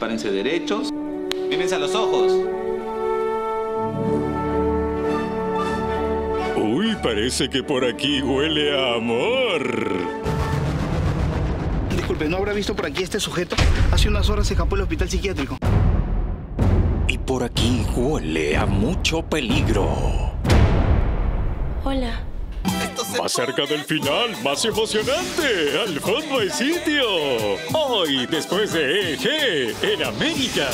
Párense derechos. Mírense a los ojos. Uy, parece que por aquí huele a amor. Disculpe, ¿no habrá visto por aquí este sujeto? Hace unas horas se escapó del hospital psiquiátrico. Y por aquí huele a mucho peligro. Hola. Más cerca del final, más emocionante. Al fondo hay sitio. Hoy, después de EG, en América.